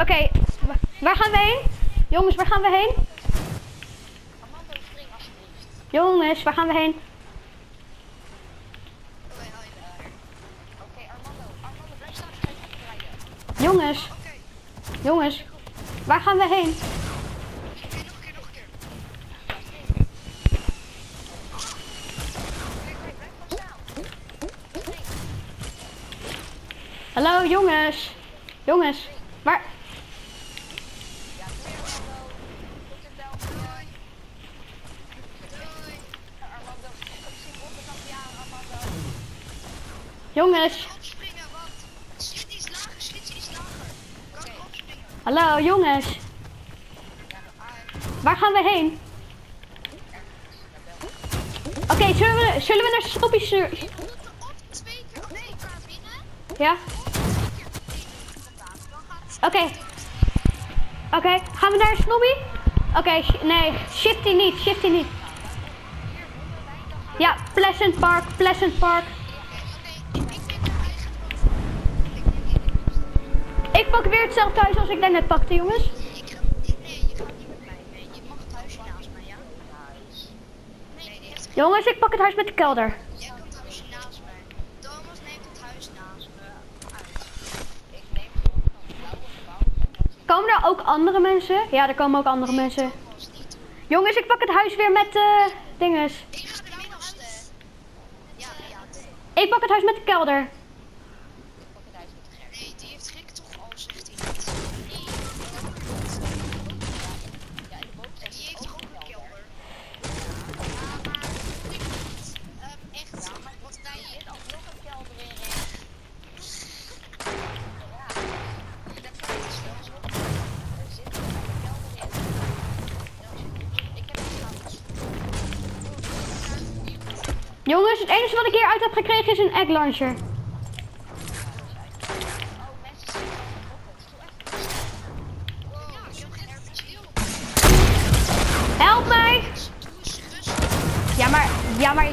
Oké, wa- waar gaan we heen? Jongens, waar gaan we heen? Jongens, waar gaan we heen? Oké. Ik. Jongens, Oké. jongens, waar gaan we heen? Oké. Hallo jongens, jongens, waar? Ja. Jongens, Opspringen, want schiet iets lager, schiet iets lager. Kan ik opspringen? hallo jongens, Ja, waar gaan we heen? Oké, zullen, we, zullen we naar Snoopy sturen? Oké. Oké, gaan we naar Snoopy? Oké, sh- nee, Shifty niet, Shifty niet. Ja, Pleasant Park, Pleasant Park. Ik pak weer hetzelfde huis als ik daarnet pakte, jongens. Jongens, ik pak het huis met de kelder. Er ook andere mensen? Ja, er komen ook andere mensen. Jongens, ik pak het huis weer met eh dinges. Ik pak het huis met de kelder. Ik pak het huis met de Gert. Nee, die heeft gek toch al, zegt hij niet. Nee. Ja, in de boot En die heeft ook een kelder. Ja, maar ik niet. Ehm, echt. Wat wij Er zit alsnog een kelder in, Rick. Ja, dat kan niet zo. Er zit nog een kelder in. Ik heb het gehad. Jongens, het enige wat ik hier uit heb gekregen is een egg launcher. Help mij! Ja, maar, ja, maar,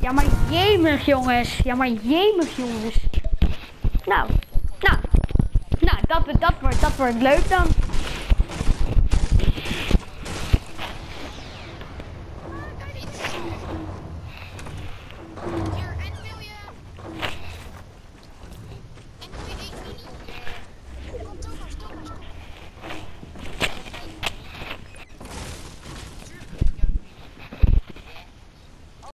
ja, maar jemig, jongens. Ja, maar jemig, jongens. Nou, nou, nou, dat, dat, wordt, dat wordt leuk dan.